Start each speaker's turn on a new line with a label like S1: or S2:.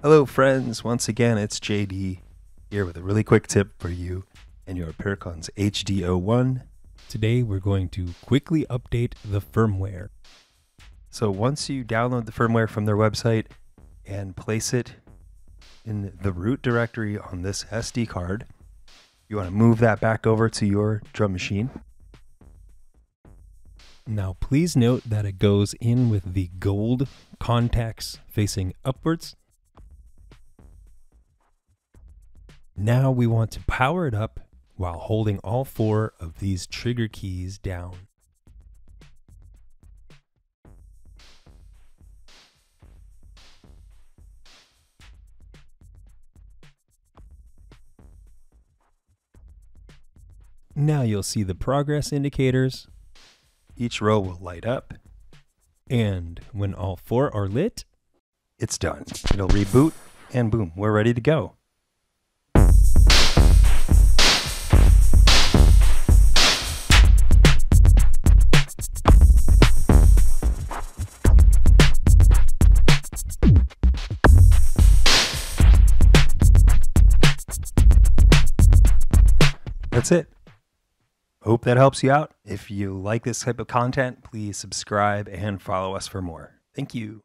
S1: Hello, friends. Once again, it's JD here with a really quick tip for you and your Perkons HD01.
S2: Today we're going to quickly update the firmware.
S1: So, once you download the firmware from their website and place it in the root directory on this SD card, you want to move that back over to your drum machine.
S2: Now please note that it goes in with the gold contacts facing upwards. Now we want to power it up while holding all four of these trigger keys down. Now you'll see the progress indicators,
S1: Each row will light up.
S2: and when all four are lit,
S1: It's done. It'll reboot, and boom, we're ready to go. That's it. Hope that helps you out. If you like this type of content, please subscribe and follow us for more. Thank you.